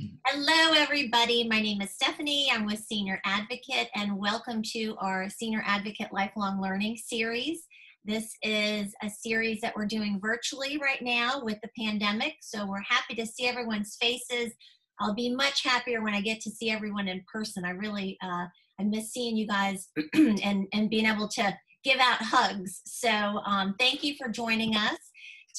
Hello, everybody. My name is Stephanie. I'm with Senior Advocate, and welcome to our Senior Advocate Lifelong Learning series. This is a series that we're doing virtually right now with the pandemic, so we're happy to see everyone's faces. I'll be much happier when I get to see everyone in person. I really uh, I miss seeing you guys and and being able to give out hugs. So um, thank you for joining us.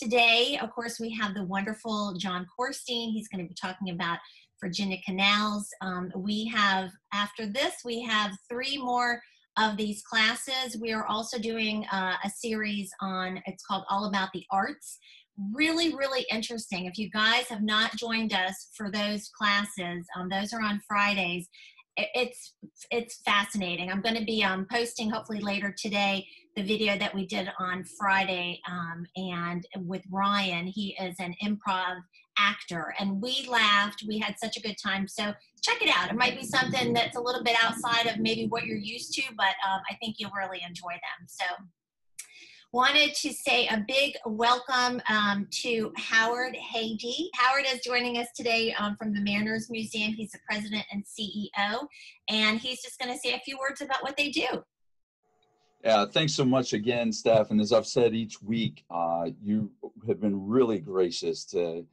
Today, of course, we have the wonderful John Quarstein. He's going to be talking about Virginia canals. Um, we have, after this, we have three more of these classes. We are also doing uh, a series on, it's called All About the Arts. Really, really interesting. If you guys have not joined us for those classes, um, those are on Fridays it's it's fascinating. I'm going to be um, posting hopefully later today the video that we did on Friday, um, and with Ryan, he is an improv actor, and we laughed. We had such a good time. So check it out. It might be something that's a little bit outside of maybe what you're used to, but um, I think you'll really enjoy them. So wanted to say a big welcome um, to Howard Hoege. Howard is joining us today um, from the Mariners Museum. He's the president and CEO, and he's just going to say a few words about what they do. Yeah, thanks so much again, Steph. And as I've said each week, uh, you have been really gracious to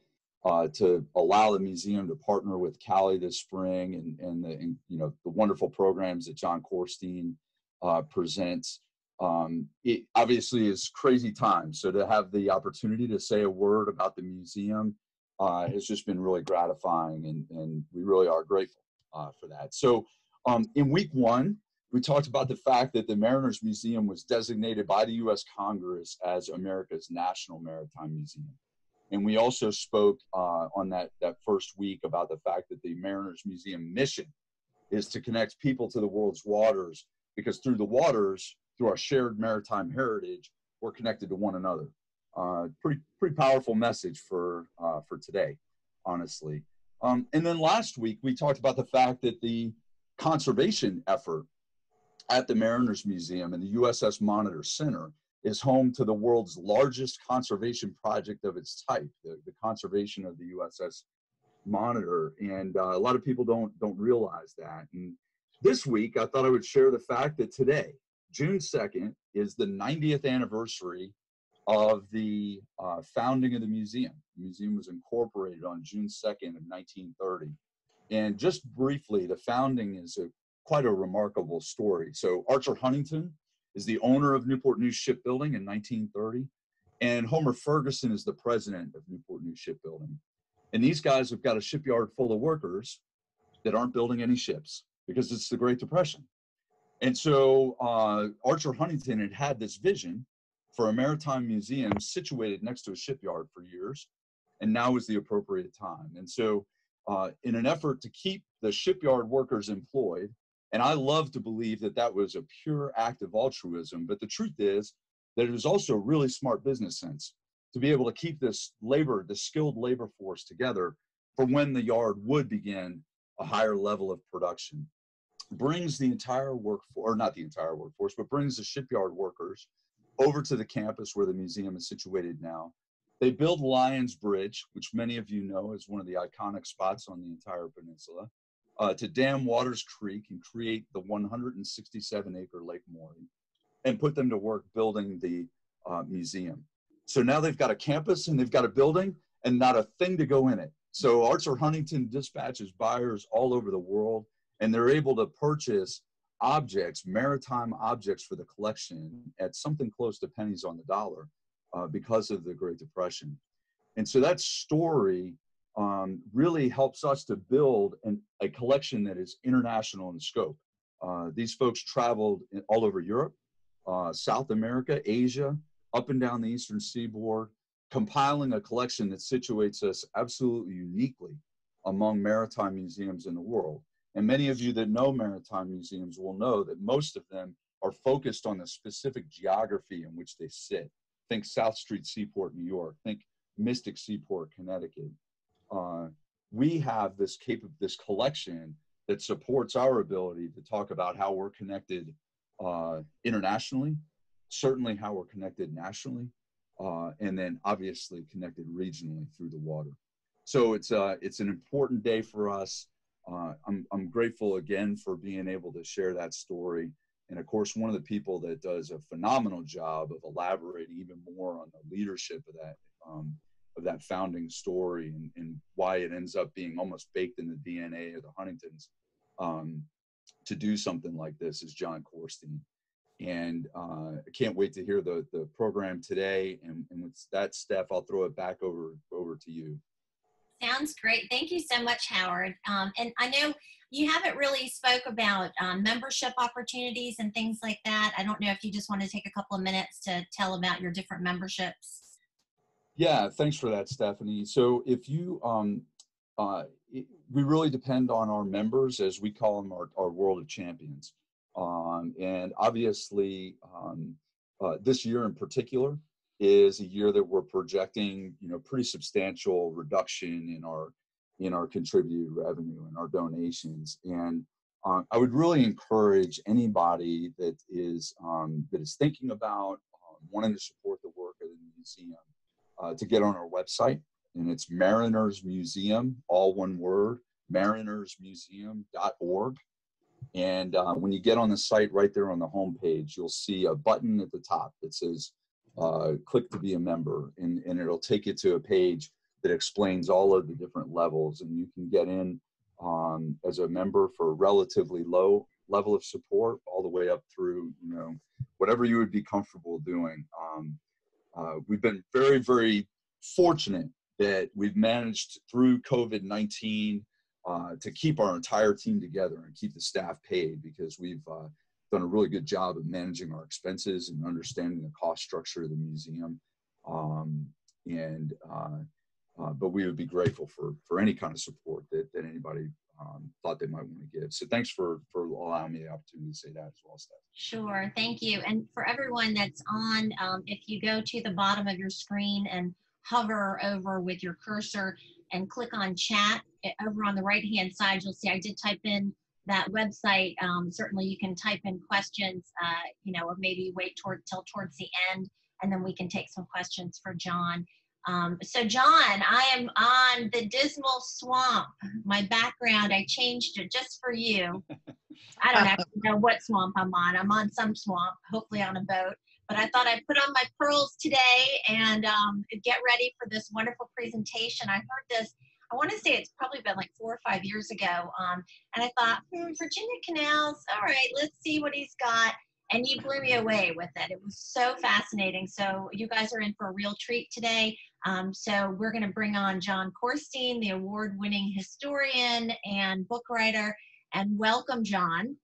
uh, to allow the museum to partner with SALLI this spring, and and, the, and you know the wonderful programs that John Quarstein uh, presents. Um, it obviously is crazy times, so to have the opportunity to say a word about the museum uh, has just been really gratifying, and and we really are grateful uh, for that. So um, in week one, we talked about the fact that the Mariners Museum was designated by the U.S. Congress as America's National Maritime Museum. And we also spoke uh, on that, that first week about the fact that the Mariners Museum mission is to connect people to the world's waters because through the waters, through our shared maritime heritage, we're connected to one another. Uh, pretty, pretty powerful message for, uh, for today, honestly. Um, and then last week, we talked about the fact that the conservation effort at the Mariners Museum and the USS Monitor Center is home to the world's largest conservation project of its type, the, the conservation of the USS Monitor. And uh, a lot of people don't, don't realize that. And this week, I thought I would share the fact that today, June 2nd, is the 90th anniversary of the uh, founding of the museum. The museum was incorporated on June 2nd of 1930. And just briefly, the founding is a quite a remarkable story. So Archer Huntington is the owner of Newport News Shipbuilding in 1930, and Homer Ferguson is the president of Newport News Shipbuilding. And these guys have got a shipyard full of workers that aren't building any ships because it's the Great Depression. And so uh, Archer Huntington had had this vision for a maritime museum situated next to a shipyard for years, and now is the appropriate time. And so, uh, in an effort to keep the shipyard workers employed and I love to believe that that was a pure act of altruism. But the truth is that it was also a really smart business sense to be able to keep this labor, the skilled labor force together for when the yard would begin a higher level of production. Brings the entire workforce, or not the entire workforce, but brings the shipyard workers over to the campus where the museum is situated now. They build Lions Bridge, which many of you know is one of the iconic spots on the entire peninsula uh, to dam Waters Creek and create the 167 acre Lake Maury and put them to work building the uh, museum. So now they've got a campus and they've got a building and not a thing to go in it. So Archer Huntington dispatches buyers all over the world and they're able to purchase objects, maritime objects for the collection at something close to pennies on the dollar uh, because of the Great Depression. And so that story um, really helps us to build an, a collection that is international in scope. Uh, these folks traveled in, all over Europe, uh, South America, Asia, up and down the eastern seaboard, compiling a collection that situates us absolutely uniquely among maritime museums in the world. And many of you that know maritime museums will know that most of them are focused on the specific geography in which they sit. Think South Street Seaport, New York. Think Mystic Seaport, Connecticut uh, we have this cap- this collection that supports our ability to talk about how we're connected uh, internationally, certainly how we're connected nationally, uh, and then obviously connected regionally through the water. so it's uh, it's an important day for us. Uh, I'm I'm grateful again for being able to share that story. And of course, one of the people that does a phenomenal job of elaborating even more on the leadership of that um, of that founding story and, and, why it ends up being almost baked in the DNA of the Huntingtons um, to do something like this is John Quarstein. And uh, I can't wait to hear the the program today. And, and with that, Steph, I'll throw it back over over to you. Sounds great. Thank you so much, Howard. Um, and I know you haven't really spoke about um, membership opportunities and things like that. I don't know if you just want to take a couple of minutes to tell about your different memberships. Yeah, thanks for that, Stephanie. So if you, um, uh, it, we really depend on our members, as we call them, our, our World of Champions. Um, and obviously, um, uh, this year in particular is a year that we're projecting, you know, pretty substantial reduction in our in our contributed revenue and our donations. And uh, I would really encourage anybody that is um, that is thinking about uh, wanting to support the work of the museum uh, to get on our website, and it's Mariners Museum, all one word, marinersmuseum.org. And uh, when you get on the site, right there on the home page, you'll see a button at the top that says uh, "Click to be a member," and, and it'll take you to a page that explains all of the different levels, and you can get in um, as a member for a relatively low level of support, all the way up through you know whatever you would be comfortable doing. Um, uh, we've been very, very fortunate that we've managed through COVID 19 uh, to keep our entire team together and keep the staff paid because we've uh, done a really good job of managing our expenses and understanding the cost structure of the museum. Um, and uh, uh, but we would be grateful for for any kind of support that, that anybody um, thought they might want to give. So thanks for for allowing me the opportunity to say that as well, Steph. Sure, thank you. And for everyone that's on, um, if you go to the bottom of your screen and hover over with your cursor and click on chat, eh, over on the right hand side, you'll see I did type in that website. Um, certainly you can type in questions, uh, you know, or maybe wait toward till towards the end and then we can take some questions for John. Um, so John, I am on the Dismal Swamp. My background, I changed it just for you. I don't actually know what swamp I'm on. I'm on some swamp, hopefully on a boat. But I thought I'd put on my pearls today and um, get ready for this wonderful presentation. I heard this, I want to say it's probably been like four or five years ago. Um, and I thought, hmm, Virginia Canals, all right, let's see what he's got and you blew me away with it. It was so fascinating. So you guys are in for a real treat today. Um, so we're going to bring on John Quarstein, the award-winning historian and book writer, and welcome, John.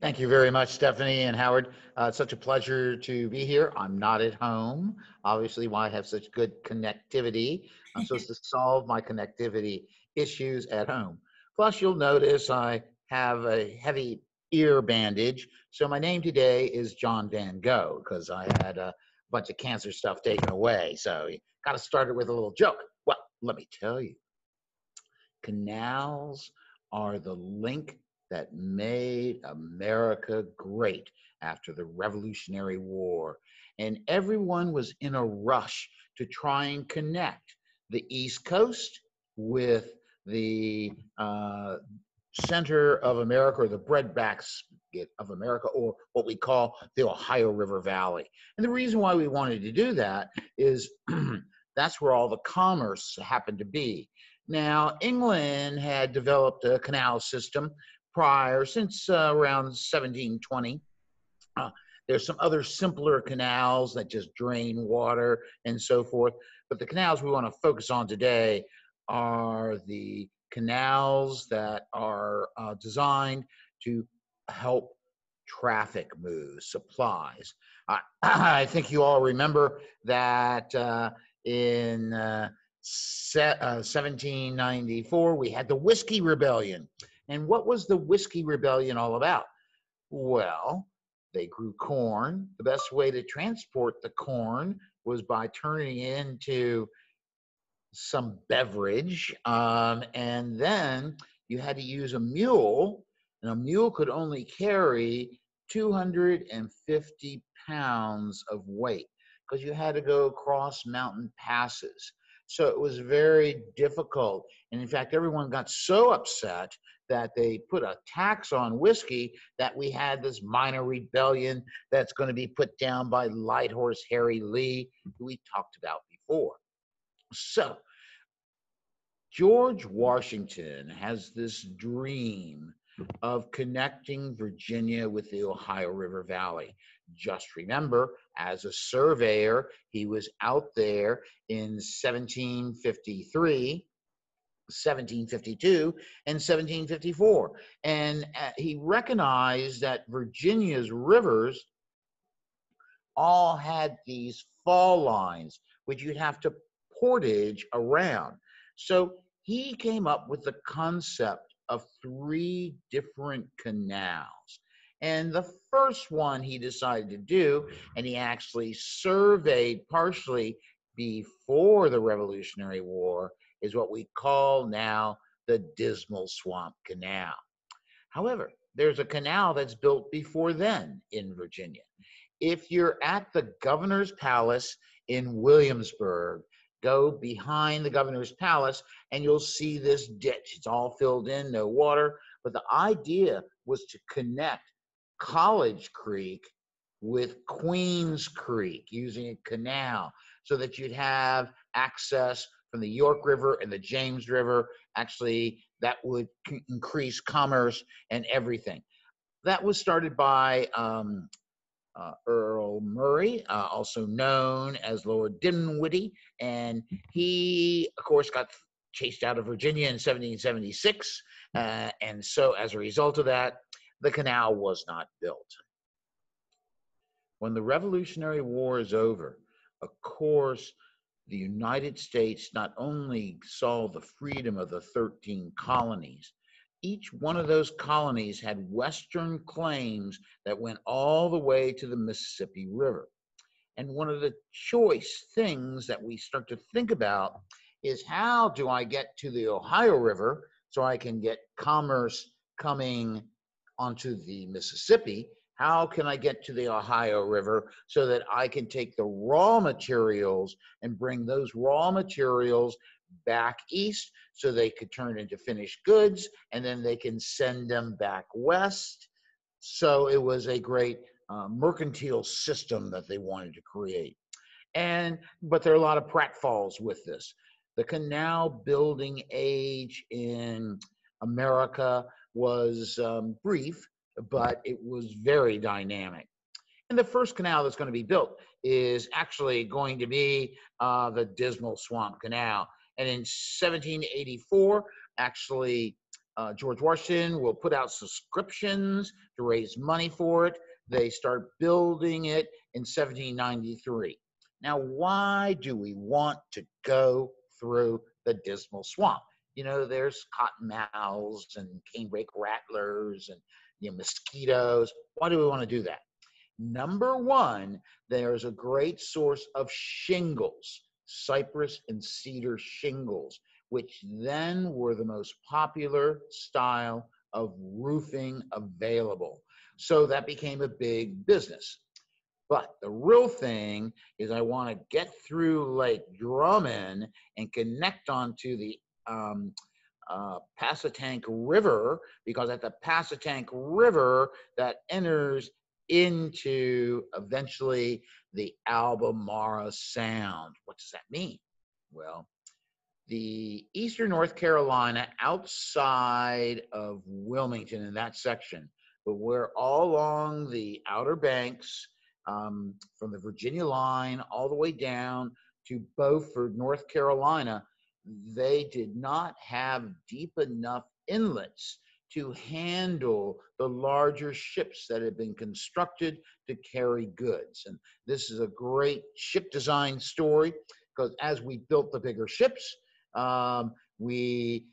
Thank you very much, Stephanie and Howard. Uh, it's such a pleasure to be here. I'm not at home, obviously, why I have such good connectivity. I'm supposed to solve my connectivity issues at home. Plus, you'll notice I have a heavy ear bandage. So my name today is John Van Gogh because I had a bunch of cancer stuff taken away. So you got to start it with a little joke. Well, let me tell you, canals are the link that made America great after the Revolutionary War. And everyone was in a rush to try and connect the East Coast with the uh, center of America or the breadbacks of America or what we call the Ohio River Valley. And the reason why we wanted to do that is that's where all the commerce happened to be. Now, England had developed a canal system prior, since uh, around 1720. Uh, there's some other simpler canals that just drain water and so forth. But the canals we want to focus on today are the canals that are uh, designed to help traffic move, supplies. I, I think you all remember that uh, in uh, se- 1794 uh, we had the Whiskey Rebellion. And what was the Whiskey Rebellion all about? Well, they grew corn. The best way to transport the corn was by turning it into some beverage, um, and then you had to use a mule, and a mule could only carry 250 pounds of weight because you had to go across mountain passes. So it was very difficult. And in fact, everyone got so upset that they put a tax on whiskey that we had this minor rebellion that's going to be put down by Light Horse Harry Lee, who we talked about before. So George Washington has this dream of connecting Virginia with the Ohio River Valley. Just remember, as a surveyor, he was out there in 1753 1752 and 1754. And uh, he recognized that Virginia's rivers all had these fall lines, which you'd have to portage around. So he came up with the concept of three different canals. And the first one he decided to do, and he actually surveyed partially before the Revolutionary War, is what we call now the Dismal Swamp Canal. However, there's a canal that's built before then in Virginia. If you're at the governor's palace in Williamsburg, go behind the governor's palace and you'll see this ditch. It's all filled in, no water. But the idea was to connect College Creek with Queens Creek using a canal so that you'd have access from the York River and the James River. Actually, that would c- increase commerce and everything. That was started by um, uh, Earl Murray, uh, also known as Lord Dinwiddie, and he, of course, got chased out of Virginia in 1776. Uh, and so, as a result of that, the canal was not built. When the Revolutionary War is over, of course, the United States not only saw the freedom of the 13 colonies, each one of those colonies had Western claims that went all the way to the Mississippi River. And one of the choice things that we start to think about is how do I get to the Ohio River so I can get commerce coming onto the Mississippi how can I get to the Ohio River so that I can take the raw materials and bring those raw materials back east so they could turn into finished goods and then they can send them back west. So it was a great uh, mercantile system that they wanted to create. And but there are a lot of pratfalls with this. The canal building age in America was um, brief but it was very dynamic. And the first canal that's going to be built is actually going to be uh, the Dismal Swamp Canal. And in 1784, actually, uh, George Washington will put out subscriptions to raise money for it. They start building it in 1793. Now, why do we want to go through the Dismal Swamp? You know, there's cottonmouths and canebrake rattlers and you know, mosquitoes. Why do we want to do that? Number one, there's a great source of shingles, cypress and cedar shingles, which then were the most popular style of roofing available. So that became a big business. But the real thing is, I want to get through Lake Drummond and connect onto the um, uh, Pasquotank River because at the Pasquotank River that enters into eventually the Albemarle Sound. What does that mean? Well, the eastern North Carolina outside of Wilmington in that section, but we're all along the Outer Banks um, from the Virginia line all the way down to Beaufort, North Carolina they did not have deep enough inlets to handle the larger ships that had been constructed to carry goods. And this is a great ship design story because as we built the bigger ships, um, we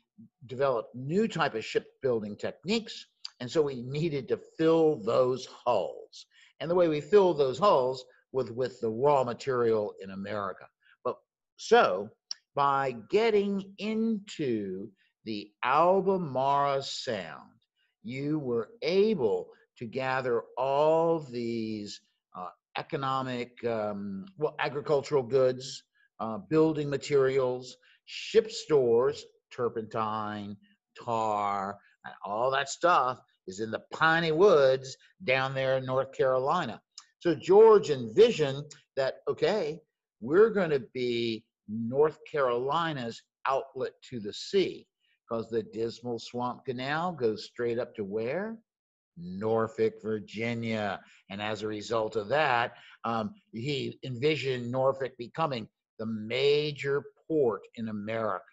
developed new type of shipbuilding techniques. And so we needed to fill those hulls. And the way we filled those hulls was with the raw material in America. But so by getting into the Albemarle Sound, you were able to gather all these uh, economic, um, well, agricultural goods, uh, building materials, ship stores, turpentine, tar, and all that stuff is in the piney woods down there in North Carolina. So George envisioned that, okay, we're going to be North Carolina's outlet to the sea because the Dismal Swamp Canal goes straight up to where? Norfolk, Virginia. And as a result of that, um, he envisioned Norfolk becoming the major port in America.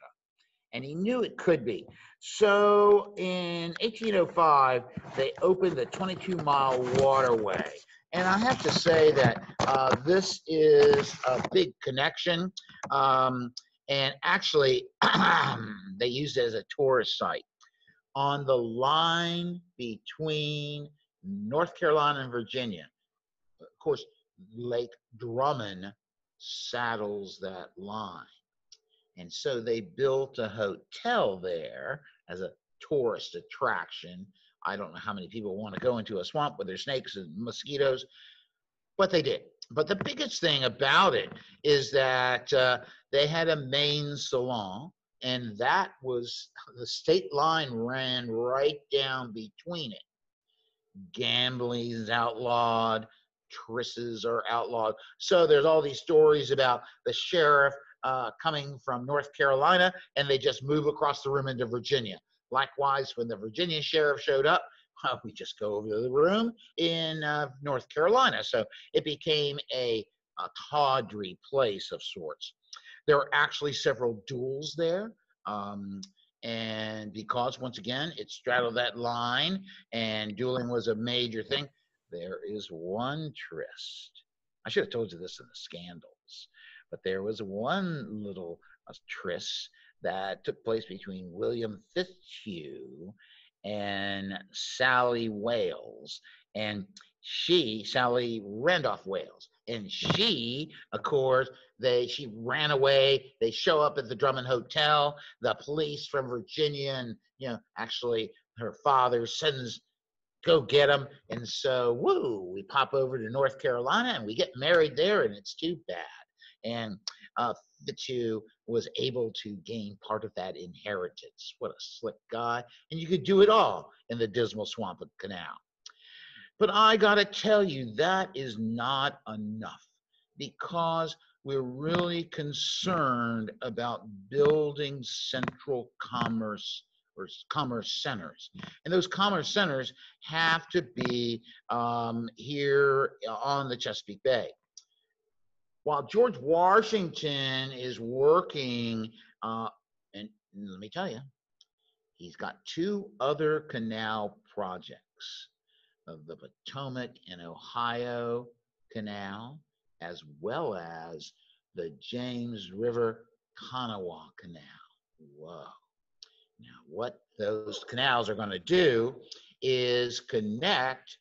And he knew it could be. So in 1805, they opened the 22 mile waterway. And I have to say that uh, this is a big connection. Um, and actually, they used it as a tourist site. On the line between North Carolina and Virginia, of course, Lake Drummond saddles that line. And so they built a hotel there as a tourist attraction. I don't know how many people want to go into a swamp with their snakes and mosquitoes, but they did. But the biggest thing about it is that uh, they had a main salon, and that was the state line ran right down between it. Gambling is outlawed, trisses are outlawed. So there's all these stories about the sheriff uh, coming from North Carolina, and they just move across the room into Virginia. Likewise, when the Virginia sheriff showed up, uh, we just go over to the room in uh, North Carolina. So it became a, a tawdry place of sorts. There are actually several duels there. Um, and because, once again, it straddled that line and dueling was a major thing, there is one tryst. I should have told you this in the scandals, but there was one little uh, tryst that took place between William Fitzhugh and Sally Wales. And she, Sally Randolph Wales, and she, of course, they she ran away. They show up at the Drummond Hotel. The police from Virginia, and you know, actually, her father sends go get them. And so, woo, we pop over to North Carolina and we get married there, and it's too bad. And uh, Fitzhugh was able to gain part of that inheritance. What a slick guy. And you could do it all in the dismal swamp of canal. But I got to tell you, that is not enough because we're really concerned about building central commerce or commerce centers. And those commerce centers have to be um, here on the Chesapeake Bay while George Washington is working, uh, and let me tell you, he's got two other canal projects of the Potomac and Ohio Canal, as well as the James River Kanawha Canal. Whoa. Now, what those canals are going to do is connect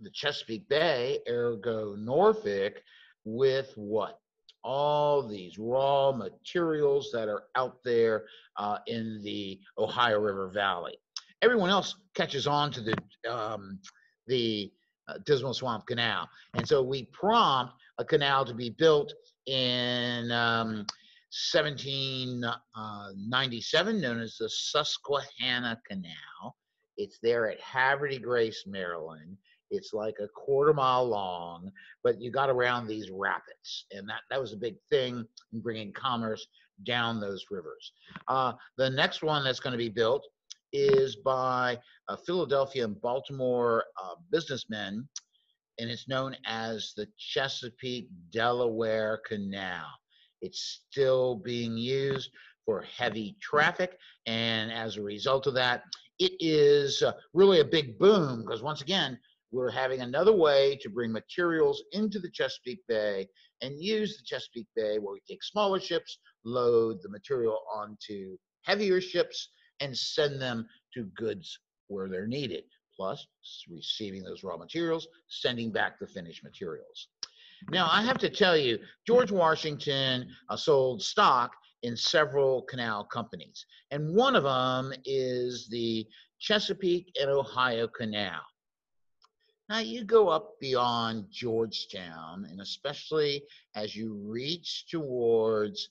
the Chesapeake Bay, ergo Norfolk, with what? All these raw materials that are out there uh, in the Ohio River Valley. Everyone else catches on to the um, the uh, Dismal Swamp Canal, and so we prompt a canal to be built in um, 1797, uh, known as the Susquehanna Canal. It's there at Havre Grace, Maryland. It's like a quarter mile long, but you got around these rapids, and that that was a big thing in bringing commerce down those rivers. Uh, the next one that's going to be built is by uh, Philadelphia and Baltimore uh, businessmen, and it's known as the Chesapeake Delaware Canal. It's still being used for heavy traffic, and as a result of that, it is uh, really a big boom because once again, we're having another way to bring materials into the Chesapeake Bay and use the Chesapeake Bay where we take smaller ships, load the material onto heavier ships, and send them to goods where they're needed. Plus, receiving those raw materials, sending back the finished materials. Now, I have to tell you, George Washington uh, sold stock in several canal companies, and one of them is the Chesapeake and Ohio Canal. Now you go up beyond Georgetown, and especially as you reach towards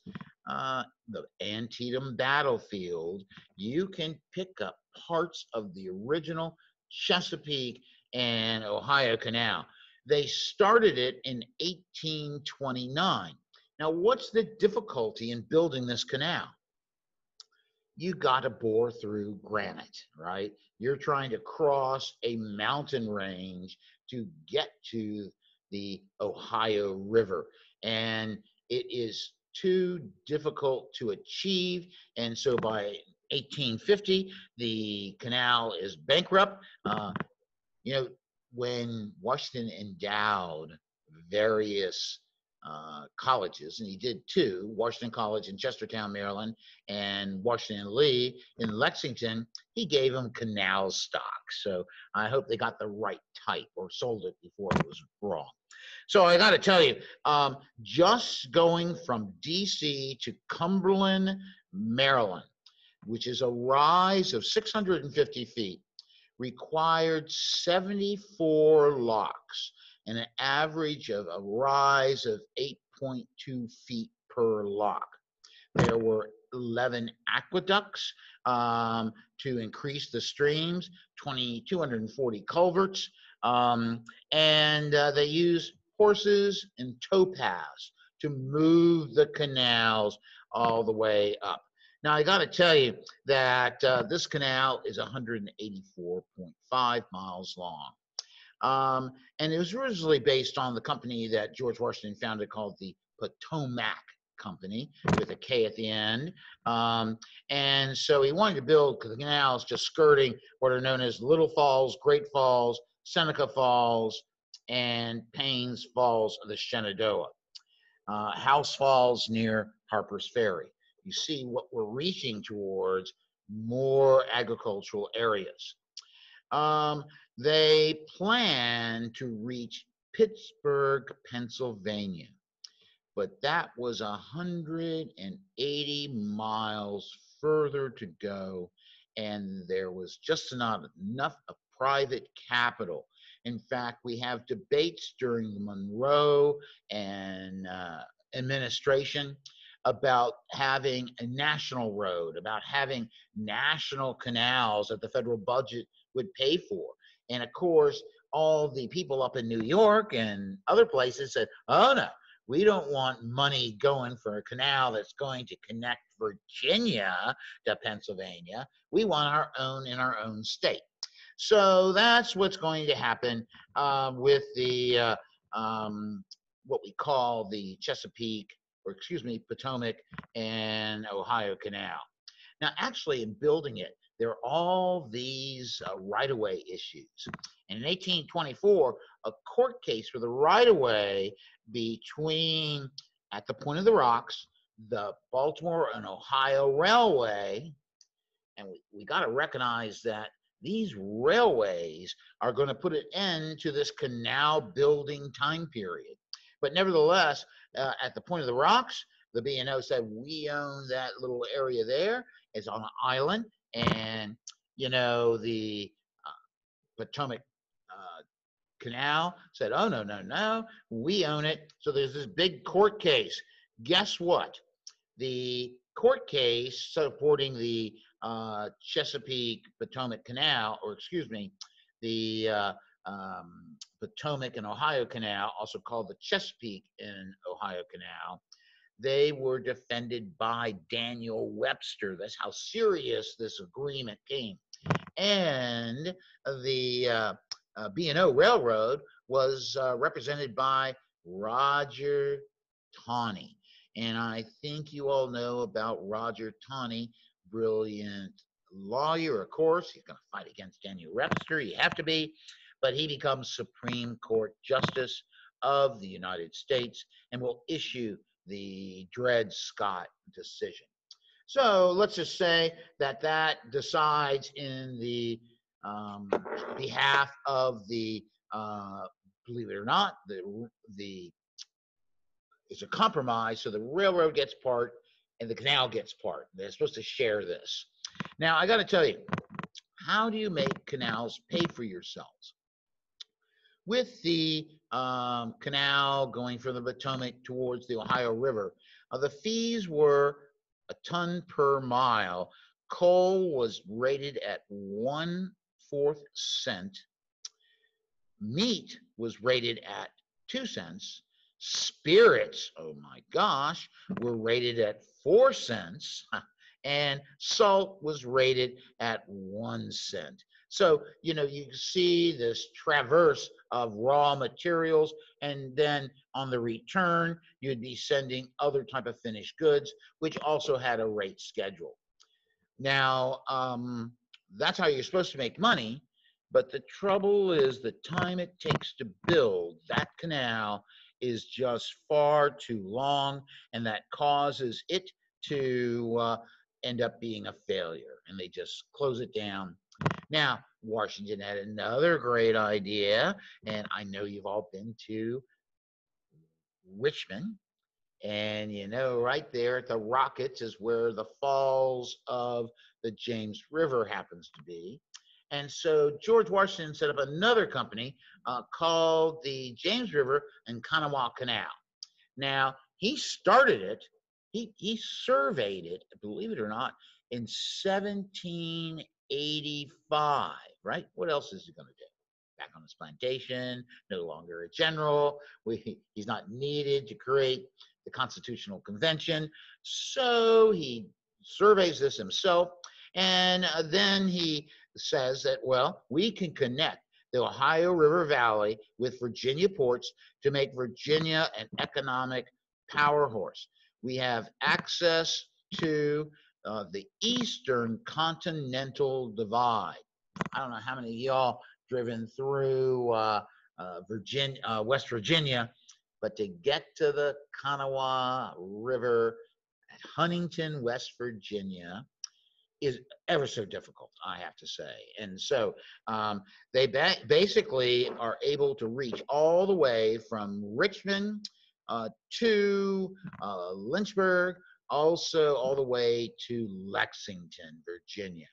uh, the Antietam battlefield, you can pick up parts of the original Chesapeake and Ohio Canal. They started it in 1829. Now, what's the difficulty in building this canal? You got to bore through granite, right? You're trying to cross a mountain range to get to the Ohio River. And it is too difficult to achieve. And so by 1850, the canal is bankrupt. Uh, you know, when Washington endowed various uh, colleges, and he did two Washington College in Chestertown, Maryland, and Washington Lee in Lexington. He gave them canal stock. So I hope they got the right type or sold it before it was wrong. So I got to tell you, um, just going from DC to Cumberland, Maryland, which is a rise of 650 feet, required 74 locks and an average of a rise of 8.2 feet per lock. There were 11 aqueducts um, to increase the streams, 20, 240 culverts, um, and uh, they used horses and towpaths to move the canals all the way up. Now, I got to tell you that uh, this canal is 184.5 miles long. Um, and it was originally based on the company that George Washington founded called the Potomac Company with a K at the end. Um, and so he wanted to build canals just skirting what are known as Little Falls, Great Falls, Seneca Falls, and Paynes Falls of the Shenandoah. Uh, House Falls near Harper's Ferry you see what we're reaching towards more agricultural areas. Um, they plan to reach Pittsburgh, Pennsylvania, but that was 180 miles further to go, and there was just not enough of private capital. In fact, we have debates during the Monroe and uh, administration about having a national road, about having national canals that the federal budget would pay for. And of course, all the people up in New York and other places said, oh no, we don't want money going for a canal that's going to connect Virginia to Pennsylvania. We want our own in our own state. So that's what's going to happen uh, with the uh, um, what we call the Chesapeake or excuse me, Potomac and Ohio Canal. Now, actually, in building it, there are all these uh, right of way issues. And in 1824, a court case for the right of way between, at the point of the rocks, the Baltimore and Ohio Railway. And we, we got to recognize that these railways are going to put an end to this canal building time period. But nevertheless, uh, at the point of the rocks, the B&O said, we own that little area there. It's on an island. And, you know, the uh, Potomac uh, Canal said, oh, no, no, no, we own it. So there's this big court case. Guess what? The court case supporting the uh, Chesapeake Potomac Canal, or excuse me, the uh, um, Potomac and Ohio Canal, also called the Chesapeake and Ohio Canal, they were defended by Daniel Webster. That's how serious this agreement came. And the uh, uh, B&O Railroad was uh, represented by Roger Taney. And I think you all know about Roger Taney, brilliant lawyer, of course. He's going to fight against Daniel Webster. You have to be but he becomes Supreme Court Justice of the United States and will issue the Dred Scott decision. So let's just say that that decides in the um, behalf of the, uh, believe it or not, the the it's a compromise. So the railroad gets part and the canal gets part. They're supposed to share this. Now I got to tell you, how do you make canals pay for yourselves? with the um, canal going from the Potomac towards the Ohio River, uh, the fees were a ton per mile. Coal was rated at one fourth cent. Meat was rated at two cents. Spirits, oh my gosh, were rated at four cents. And salt was rated at one cent. So, you know, you see this traverse of raw materials, and then on the return, you'd be sending other type of finished goods, which also had a rate schedule. Now, um, that's how you're supposed to make money, but the trouble is the time it takes to build that canal is just far too long, and that causes it to uh, end up being a failure, and they just close it down. Now, Washington had another great idea, and I know you've all been to Richmond. And you know, right there at the Rocketts is where the falls of the James River happens to be. And so George Washington set up another company uh, called the James River and Kanawha Canal. Now, he started it, he, he surveyed it, believe it or not, in 1785, right? What else is he going to do? Back on his plantation, no longer a general. We, he's not needed to create the Constitutional Convention. So he surveys this himself. And uh, then he says that, well, we can connect the Ohio River Valley with Virginia ports to make Virginia an economic power horse. We have access to uh, the Eastern Continental Divide. I don't know how many of y'all driven through uh, uh, Virginia, uh, West Virginia, but to get to the Kanawha River at Huntington, West Virginia, is ever so difficult, I have to say. And so um, they ba basically are able to reach all the way from Richmond uh, to uh, Lynchburg, also all the way to Lexington, Virginia.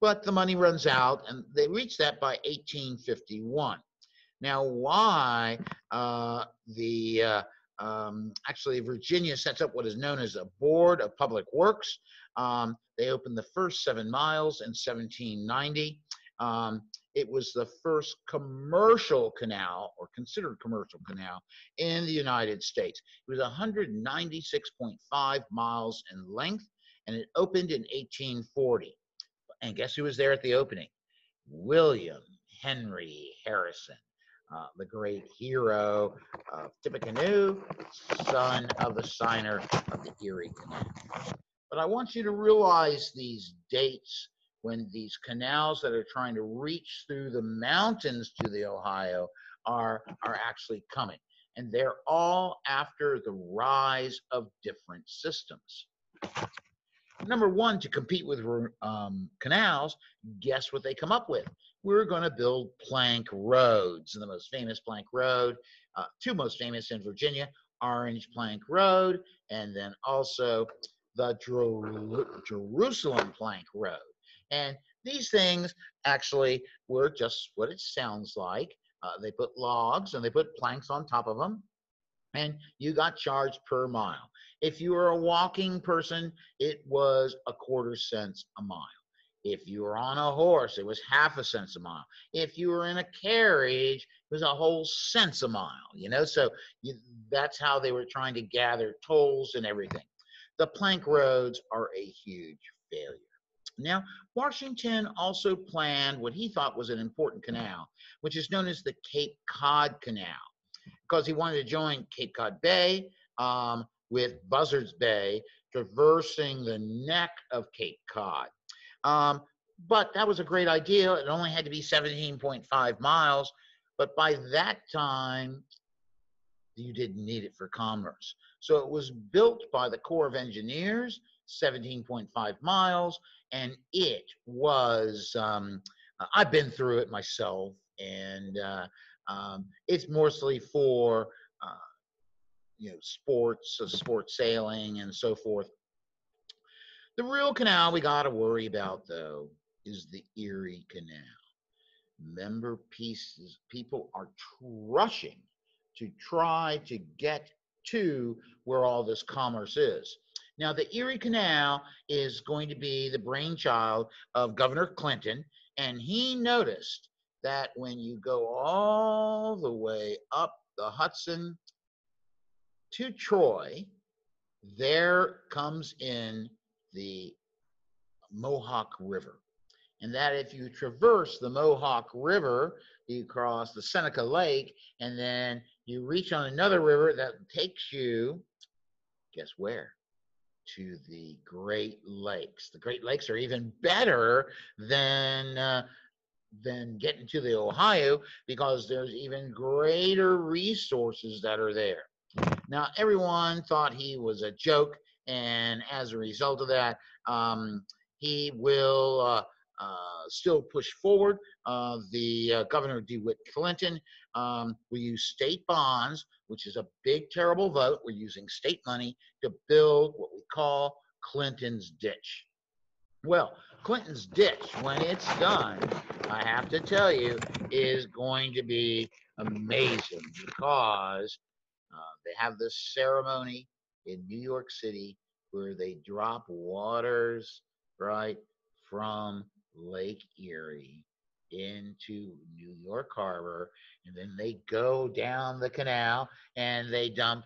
But the money runs out, and they reach that by 1851. Now, why uh, the uh, um, actually Virginia sets up what is known as a Board of Public Works. Um, they opened the first seven miles in 1790. Um, it was the first commercial canal or considered commercial canal in the United States. It was 196.5 miles in length and it opened in 1840. And guess who was there at the opening? William Henry Harrison, uh, the great hero of Tippecanoe, son of the signer of the Erie Canal. But I want you to realize these dates when these canals that are trying to reach through the mountains to the Ohio are, are actually coming. And they're all after the rise of different systems. Number one, to compete with um, canals, guess what they come up with? We're going to build plank roads. And the most famous plank road, uh, two most famous in Virginia, Orange Plank Road, and then also the Jer Jerusalem Plank Road. And these things actually were just what it sounds like. Uh, they put logs and they put planks on top of them, and you got charged per mile. If you were a walking person, it was a quarter cents a mile. If you were on a horse, it was half a cent a mile. If you were in a carriage, it was a whole cent a mile. You know, so you, that's how they were trying to gather tolls and everything. The plank roads are a huge failure. Now, Washington also planned what he thought was an important canal, which is known as the Cape Cod Canal, because he wanted to join Cape Cod Bay um, with Buzzards Bay, traversing the neck of Cape Cod. Um, but that was a great idea. It only had to be 17.5 miles. But by that time, you didn't need it for commerce. So it was built by the Corps of Engineers, 17.5 miles, and it was um, I've been through it myself, and uh, um, it's mostly for uh, you know sports, uh, sports sailing, and so forth. The real canal we got to worry about though is the Erie Canal. member pieces, people are rushing to try to get to where all this commerce is. Now, the Erie Canal is going to be the brainchild of Governor Clinton, and he noticed that when you go all the way up the Hudson to Troy, there comes in the Mohawk River. And that if you traverse the Mohawk River, you cross the Seneca Lake, and then you reach on another river that takes you, guess where? To the Great Lakes. The Great Lakes are even better than uh, than getting to the Ohio because there's even greater resources that are there. Now, everyone thought he was a joke, and as a result of that, um, he will uh, still push forward. Uh, the uh, Governor DeWitt Clinton um, will use state bonds, which is a big, terrible vote. We're using state money to build what we call Clinton's ditch. Well, Clinton's ditch, when it's done, I have to tell you, is going to be amazing because uh, they have this ceremony in New York City where they drop waters, right, from Lake Erie into New York Harbor, and then they go down the canal and they dump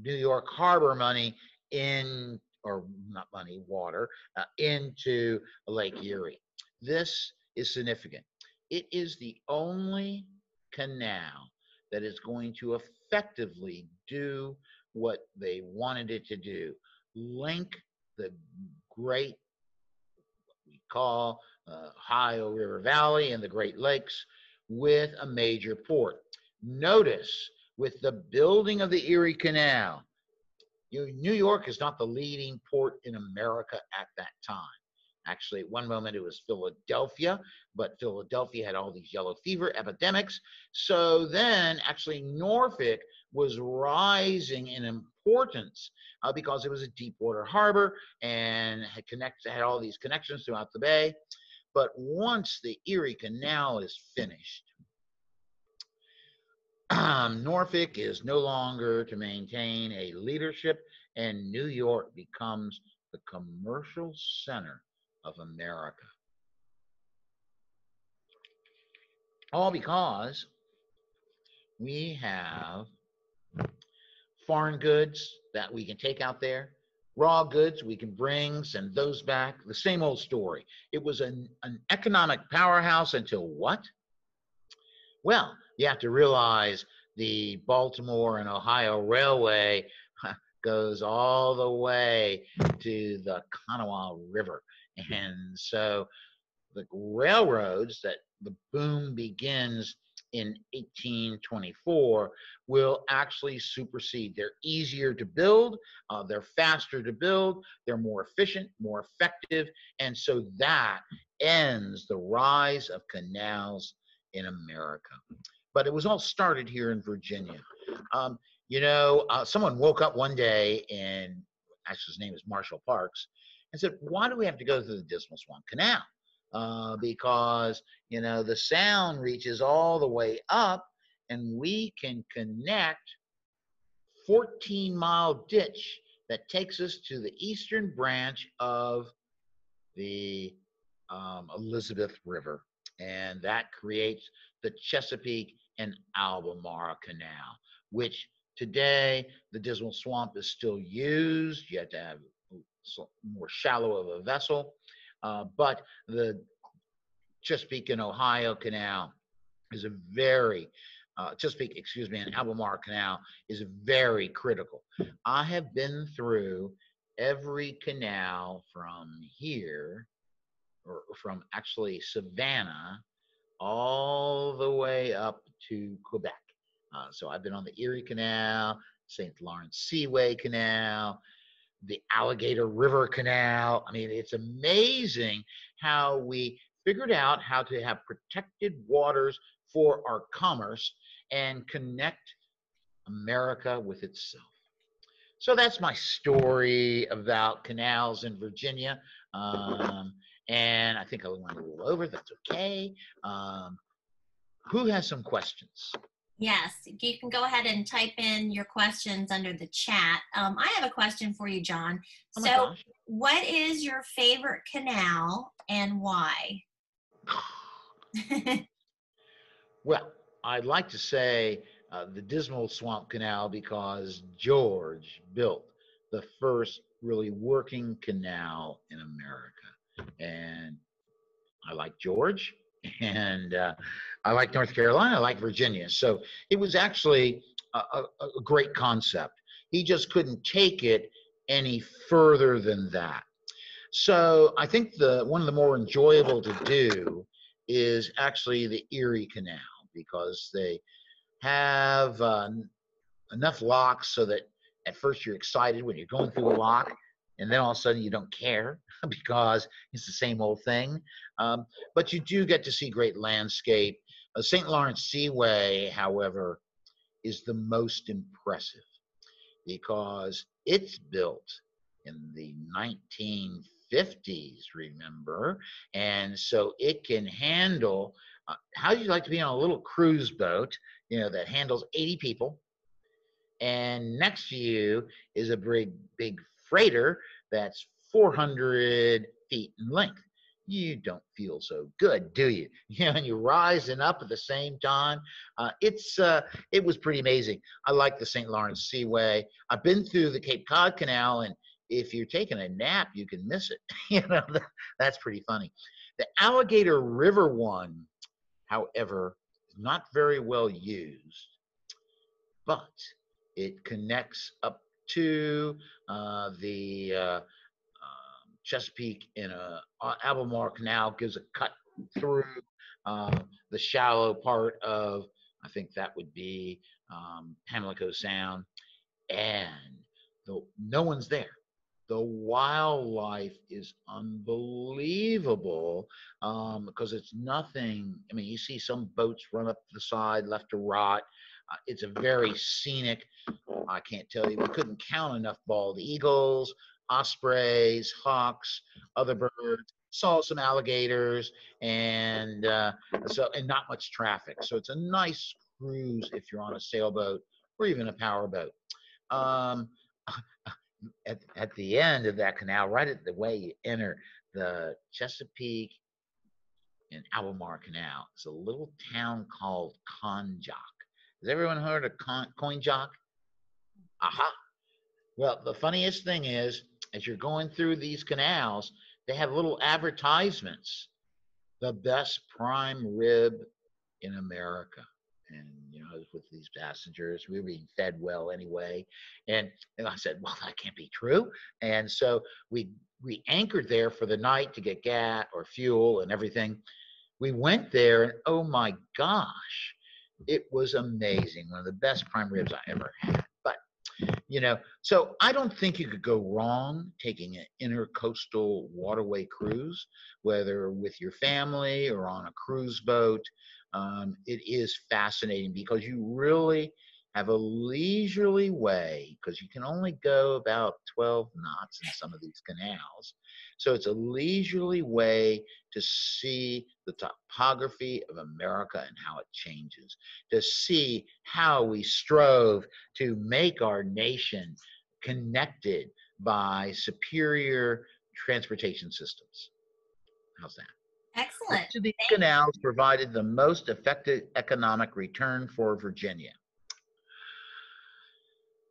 New York Harbor money in, or not money, water, uh, into Lake Erie. This is significant. It is the only canal that is going to effectively do what they wanted it to do link the great call uh, Ohio River Valley and the Great Lakes with a major port. Notice with the building of the Erie Canal, New York is not the leading port in America at that time. Actually, at one moment it was Philadelphia, but Philadelphia had all these yellow fever epidemics. So then, actually, Norfolk was rising in importance uh, because it was a deep water harbor and had connect had all these connections throughout the bay. But once the Erie Canal is finished, Norfolk is no longer to maintain a leadership, and New York becomes the commercial center of America. All because we have foreign goods that we can take out there, raw goods we can bring, send those back. The same old story. It was an, an economic powerhouse until what? Well, you have to realize the Baltimore and Ohio Railway goes all the way to the Kanawha River. And so the railroads that the boom begins in 1824 will actually supersede. They're easier to build, uh, they're faster to build, they're more efficient, more effective, and so that ends the rise of canals in America. But it was all started here in Virginia. Um, you know, uh, someone woke up one day and actually his name is Marshall Parks and said, "Why do we have to go through the Dismal Swamp Canal?" Uh, because you know the sound reaches all the way up and we can connect 14 mile ditch that takes us to the eastern branch of the um, Elizabeth River. And that creates the Chesapeake and Albemarle Canal which today the Dismal Swamp is still used. You have to have more shallow of a vessel uh, but the Chesapeake and Ohio Canal is a very, uh, Chesapeake, excuse me, and Albemarle Canal is very critical. I have been through every canal from here, or from actually Savannah, all the way up to Quebec. Uh, so I've been on the Erie Canal, St. Lawrence Seaway Canal, the Alligator River Canal. I mean, it's amazing how we figured out how to have protected waters for our commerce and connect America with itself. So that's my story about canals in Virginia. Um, And I think I went a little over. That's okay. Um, who has some questions? Yes, you can go ahead and type in your questions under the chat. Um, I have a question for you, John. Oh so, gosh. what is your favorite canal and why? Well, I'd like to say uh, the Dismal Swamp Canal because George built the first really working canal in America. And I like George and uh, I like North Carolina, I like Virginia. So it was actually a, a, a great concept. He just couldn't take it any further than that. So I think the one of the more enjoyable to do is actually the Erie Canal because they have uh, enough locks so that at first you're excited when you're going through a lock, and then all of a sudden you don't care because it's the same old thing. Um, but you do get to see great landscape. Uh, St. Lawrence Seaway, however, is the most impressive because it's built in the 1950s, remember? And so it can handle uh, how do you like to be on a little cruise boat, you know, that handles 80 people? And next to you is a big, big freighter that's 400 feet in length. You don't feel so good, do you? You know, and you're rising up at the same time. Uh, it's uh, it was pretty amazing. I like the St. Lawrence Seaway. I've been through the Cape Cod Canal, and if you're taking a nap, you can miss it. you know, that's pretty funny. The Alligator River one however, is not very well used, but it connects up to uh, the uh, um, Chesapeake in a uh, Albemarle Canal, gives a cut through uh, the shallow part of, I think that would be um, Pamlico Sound, and the, no one's there the wildlife is unbelievable um, because it's nothing. I mean, you see some boats run up the side, left to rot. Uh, it's a very scenic. I can't tell you. We couldn't count enough bald eagles, ospreys, hawks, other birds. Saw some alligators, and uh, so and not much traffic. So it's a nice cruise if you're on a sailboat or even a powerboat. Um, at, at the end of that canal, right at the way you enter the Chesapeake and Albemarle Canal, is a little town called Coinjock. Has everyone heard of Con- jock? Aha. Well, the funniest thing is, as you're going through these canals, they have little advertisements. The best prime rib in America and you know, with these passengers. We were being fed well anyway, and and I said, well, that can't be true. And so we we anchored there for the night to get gas or fuel and everything. We went there, and oh my gosh, it was amazing. One of the best prime ribs I ever had. But you know, so I don't think you could go wrong taking an intercoastal waterway cruise, whether with your family or on a cruise boat um, it is fascinating because you really have a leisurely way because you can only go about 12 knots in some of these canals. So it's a leisurely way to see the topography of America and how it changes, to see how we strove to make our nation connected by superior transportation systems. How's that? Excellent. Of these canals provided the most effective economic return for Virginia?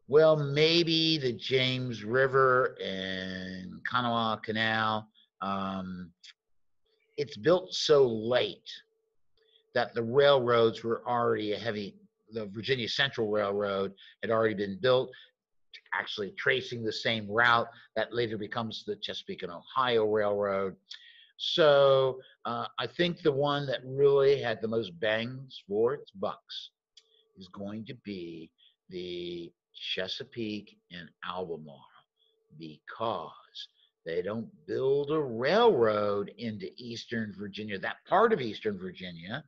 Well, maybe the James River and Kanawha Canal. Um, it's built so late that the railroads were already a heavy. The Virginia Central Railroad had already been built, actually tracing the same route that later becomes the Chesapeake and Ohio Railroad. So uh, I think the one that really had the most bangs for its bucks is going to be the Chesapeake and Albemarle because they don't build a railroad into Eastern Virginia, that part of Eastern Virginia,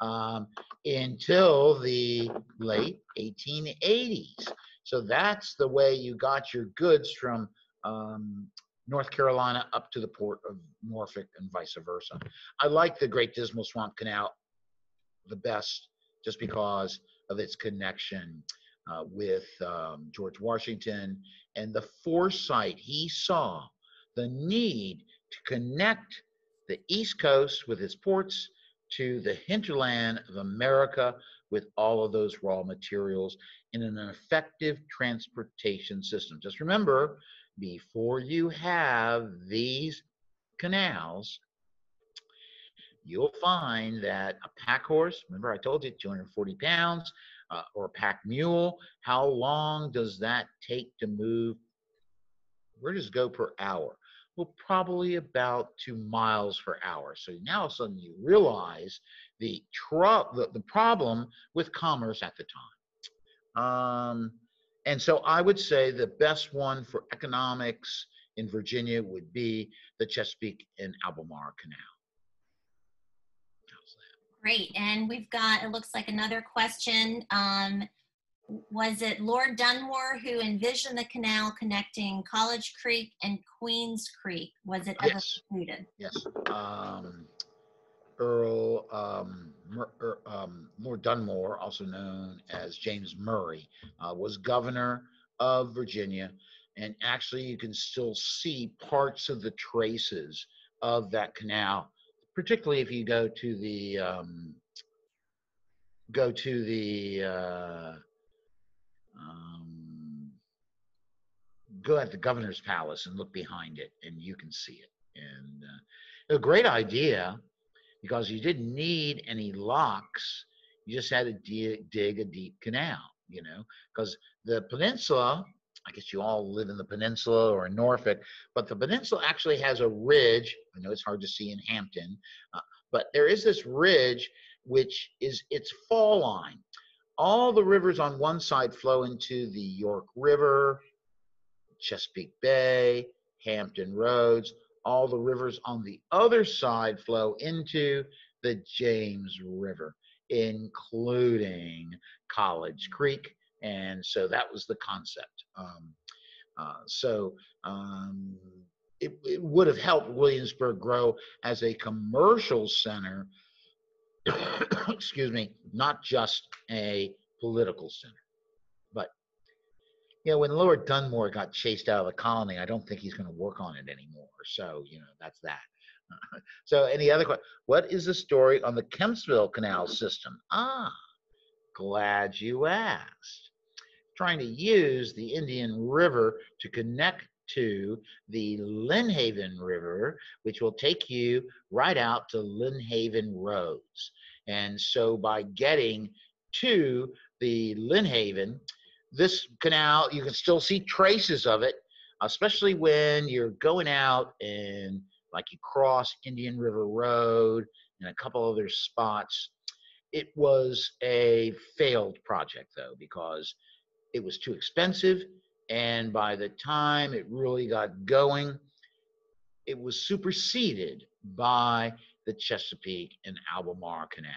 um, until the late 1880s. So that's the way you got your goods from um, North Carolina up to the port of Norfolk and vice versa. I like the Great Dismal Swamp Canal the best just because of its connection uh, with um, George Washington and the foresight he saw the need to connect the East Coast with its ports to the hinterland of America with all of those raw materials in an effective transportation system. Just remember, before you have these canals, you'll find that a pack horse, remember I told you 240 pounds, uh, or a pack mule, how long does that take to move? Where does it go per hour? Well, probably about two miles per hour. So now all of a sudden you realize the, the, the problem with commerce at the time. Um, and so I would say the best one for economics in Virginia would be the Chesapeake and Albemarle Canal. Great. And we've got, it looks like another question. Um, was it Lord Dunmore who envisioned the canal connecting College Creek and Queens Creek? Was it ever Yes. completed? Yes. Um, Earl um, um, Lord Dunmore, also known as James Murray, uh, was governor of Virginia. And actually, you can still see parts of the traces of that canal, particularly if you go to the um, go to the uh, um, go at the governor's palace and look behind it, and you can see it. And uh, a great idea because you didn't need any locks. You just had to di- dig a deep canal, you know, because the peninsula, I guess you all live in the peninsula or in Norfolk, but the peninsula actually has a ridge. I know it's hard to see in Hampton, uh, but there is this ridge which is its fall line. All the rivers on one side flow into the York River, Chesapeake Bay, Hampton Roads. All the rivers on the other side flow into the James River, including College Creek. And so that was the concept. Um, uh, so um, it, it would have helped Williamsburg grow as a commercial center, excuse me, not just a political center. But you know, when Lord Dunmore got chased out of the colony, I don't think he's going to work on it anymore. So, you know, that's that. so, any other questions? What is the story on the Kempsville Canal system? Ah, glad you asked. Trying to use the Indian River to connect to the Lynnhaven River, which will take you right out to Lynnhaven Roads. And so, by getting to the Lynnhaven, this canal, you can still see traces of it, especially when you're going out and like you cross Indian River Road and a couple other spots. It was a failed project though, because it was too expensive. And by the time it really got going, it was superseded by the Chesapeake and Albemarle Canal.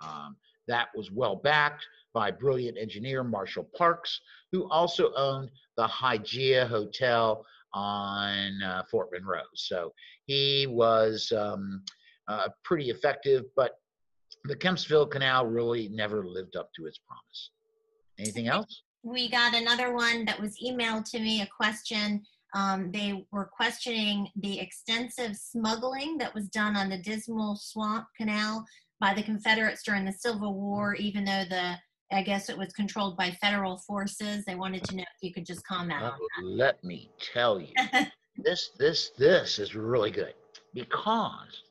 Um, that was well backed by brilliant engineer Marshall Parks, who also owned the Hygeia Hotel on uh, Fort Monroe. So he was um, uh, pretty effective, but the Kempsville Canal really never lived up to its promise. Anything else? We got another one that was emailed to me, a question. Um, they were questioning the extensive smuggling that was done on the Dismal Swamp Canal by the Confederates during the Civil War, even though the I guess it was controlled by federal forces. They wanted to know if you could just comment on Oh, let me tell you, this this this is really good because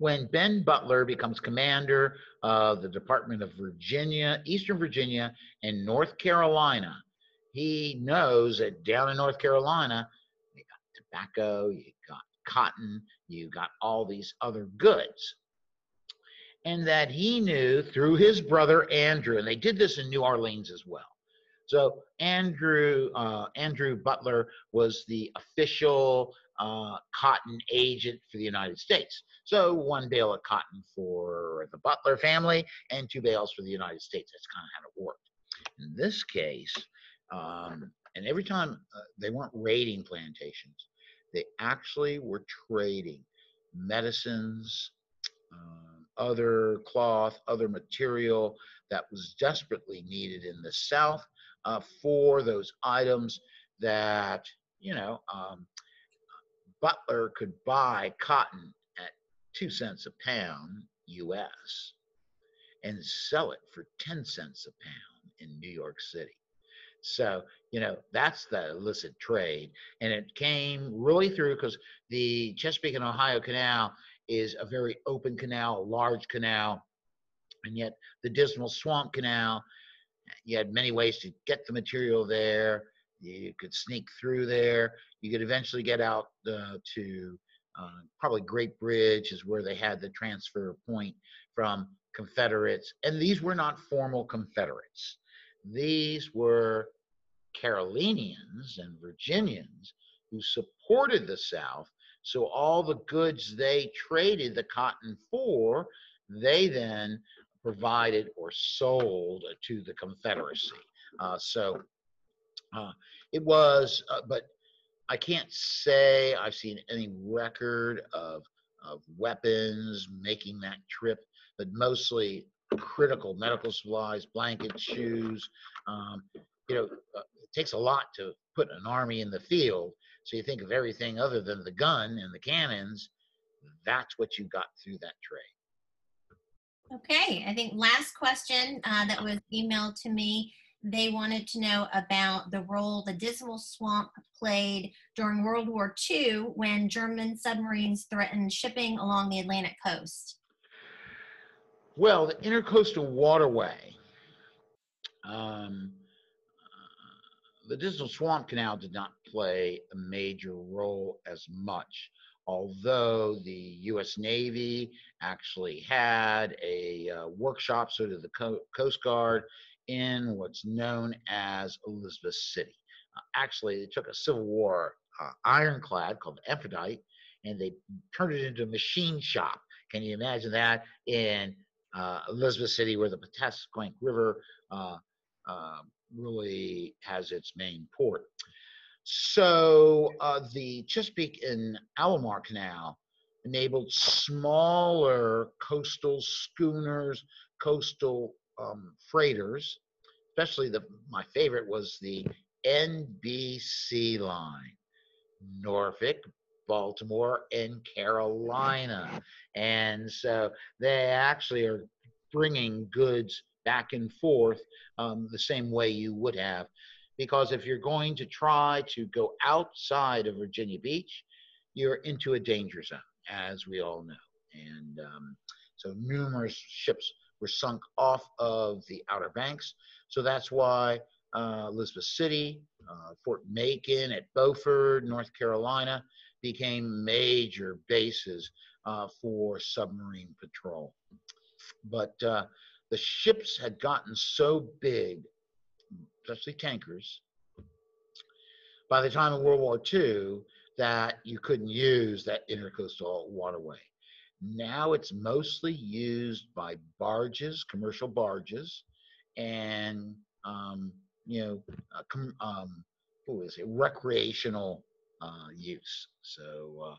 when Ben Butler becomes commander of the Department of Virginia, Eastern Virginia, and North Carolina, he knows that down in North Carolina, you got tobacco, you got cotton, you got all these other goods. And that he knew through his brother Andrew, and they did this in New Orleans as well. So Andrew uh, Andrew Butler was the official uh, cotton agent for the United States. So one bale of cotton for the Butler family and two bales for the United States. That's kind of how it worked. In this case, um, and every time uh, they weren't raiding plantations, they actually were trading medicines, um, other cloth, other material that was desperately needed in the South uh, for those items that, you know, um, Butler could buy cotton at two cents a pound US and sell it for 10 cents a pound in New York City. So, you know, that's the illicit trade. And it came really through because the Chesapeake and Ohio Canal is a very open canal, a large canal. And yet the Dismal Swamp Canal, you had many ways to get the material there. You could sneak through there. You could eventually get out uh, to uh, probably Great Bridge is where they had the transfer point from Confederates. And these were not formal Confederates. These were Carolinians and Virginians who supported the South. So all the goods they traded the cotton for, they then provided or sold to the Confederacy. Uh, so uh, it was, uh, but I can't say I've seen any record of, of weapons making that trip, but mostly critical medical supplies, blankets, shoes. Um, you know, uh, it takes a lot to put an army in the field. So you think of everything other than the gun and the cannons. That's what you got through that trade. Okay, I think last question uh, that was emailed to me. They wanted to know about the role the Dismal Swamp played during World War II when German submarines threatened shipping along the Atlantic coast. Well, the intercoastal waterway, um, the Dismal Swamp Canal did not play a major role as much, although the U.S. Navy actually had a uh, workshop, so did the Co- Coast Guard, in what's known as Elizabeth City. Uh, actually, they took a Civil War uh, ironclad called the Aphrodite and they turned it into a machine shop. Can you imagine that in uh, Elizabeth City, where the Pasquotank River uh, uh, really has its main port? So uh, the Chesapeake and Albemarle Canal enabled smaller coastal schooners, coastal um, freighters, especially the my favorite was the NBC line, Norfolk, Baltimore, and Carolina, and so they actually are bringing goods back and forth um, the same way you would have, because if you're going to try to go outside of Virginia Beach, you're into a danger zone, as we all know, and um, so numerous ships were sunk off of the Outer Banks. So that's why uh, Elizabeth City, uh, Fort Macon at Beaufort, North Carolina, became major bases uh, for submarine patrol. But uh, the ships had gotten so big, especially tankers, by the time of World War II, that you couldn't use that intercoastal waterway. Now it's mostly used by barges, commercial barges, and um, you know, uh, com- um, it, recreational uh, use. So, uh,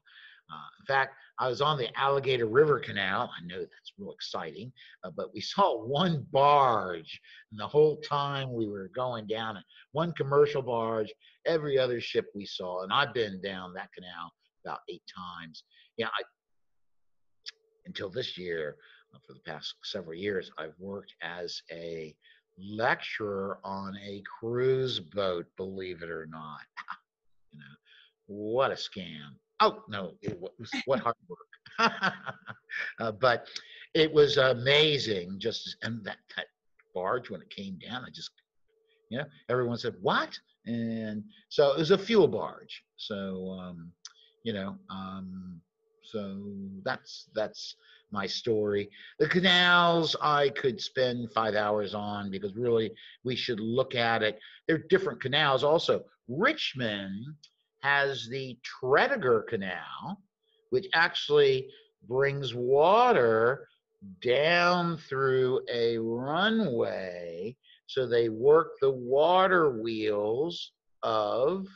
uh, in fact, I was on the Alligator River Canal. I know that's real exciting, uh, but we saw one barge, and the whole time we were going down one commercial barge, every other ship we saw, and I've been down that canal about eight times. Yeah, I until this year, uh, for the past several years, I've worked as a lecturer on a cruise boat, believe it or not. you know, what a scam. Oh, no, it was what hard work. uh, but it was amazing just and that, that barge when it came down, I just, you know, everyone said, what? And so it was a fuel barge. So, um, you know, um, so that's that's my story. The canals I could spend five hours on because really we should look at it. There are different canals. Also, Richmond has the Tredegar Canal, which actually brings water down through a runway. So they work the water wheels of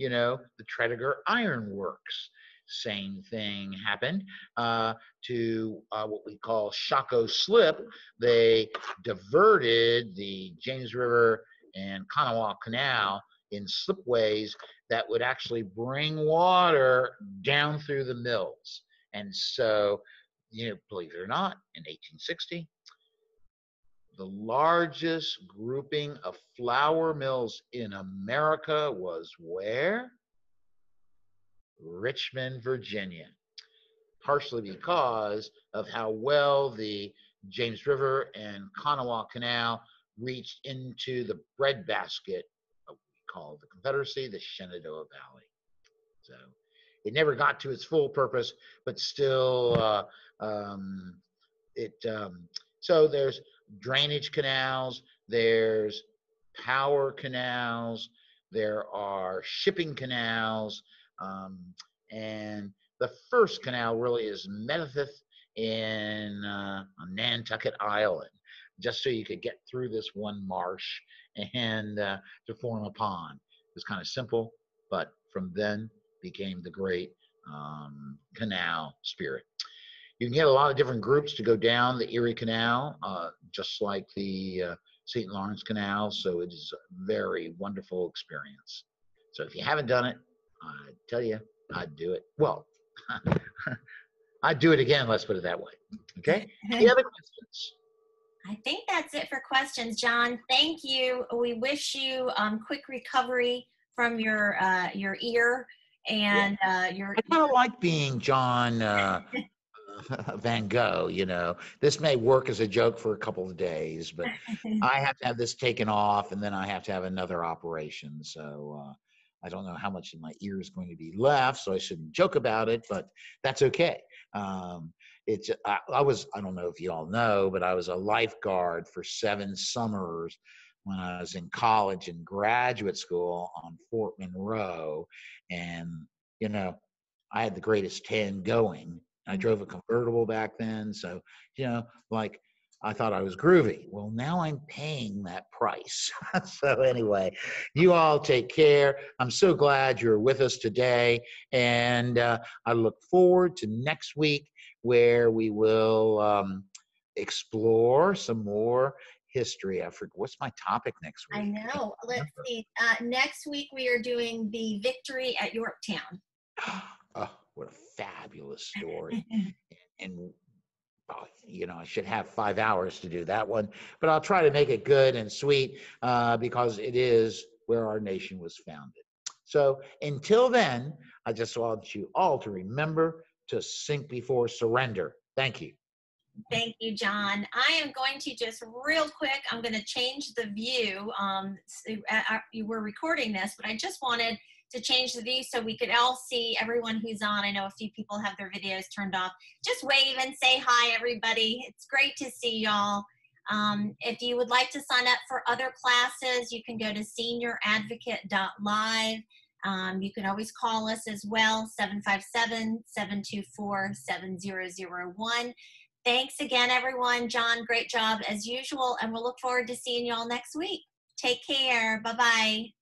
you know, the Tredegar Iron Works. Same thing happened uh, to uh, what we call Shockoe Slip. They diverted the James River and Kanawha Canal in slipways that would actually bring water down through the mills. And so, you know, believe it or not, in 1860, the largest grouping of flour mills in America was where? Richmond, Virginia. Partially because of how well the James River and Kanawha Canal reached into the breadbasket of what we call the Confederacy, the Shenandoah Valley. So it never got to its full purpose, but still, uh, um, it. Um, so there's drainage canals, there's power canals, there are shipping canals, um, and the first canal really is Meredith in uh, Nantucket Island, just so you could get through this one marsh and uh, to form a pond. It was kind of simple, but from then became the great um, canal spirit. You can get a lot of different groups to go down the Erie Canal, uh, just like the uh, St. Lawrence Canal. So it is a very wonderful experience. So if you haven't done it, I tell you, I'd do it. Well, I'd do it again. Let's put it that way. Okay. Any other questions? I think that's it for questions, John. Thank you. We wish you um, quick recovery from your uh, your ear and uh, your. I kind of like being John uh, Van Gogh. You know, this may work as a joke for a couple of days, but I have to have this taken off, and then I have to have another operation. So uh, I don't know how much of my ear is going to be left, so I shouldn't joke about it, but that's okay. Um, it's I, I, was I don't know if you all know, but I was a lifeguard for seven summers when I was in college and graduate school on Fort Monroe, and you know I had the greatest ten going. I drove a convertible back then, so you know like I thought I was groovy. Well, now I'm paying that price. so, anyway, you all take care. I'm so glad you're with us today. And uh, I look forward to next week where we will um, explore some more history. I forget what's my topic next week. I know. Let's see. Uh, next week we are doing the victory at Yorktown. oh, what a fabulous story! and Oh, you know, I should have five hours to do that one, but I'll try to make it good and sweet uh, because it is where our nation was founded. So until then, I just want you all to remember to sink before surrender. Thank you. Thank you, John. I am going to just real quick, I'm going to change the view. Um, uh, uh we're recording this, but I just wanted to change the view so we could all see everyone who's on. I know a few people have their videos turned off. Just wave and say hi, everybody. It's great to see y'all. Um, if you would like to sign up for other classes, you can go to senioradvocate.live. Um, you can always call us as well, 757-724-7001. Thanks again, everyone. John, great job as usual, and we'll look forward to seeing you all next week. Take care. Bye-bye.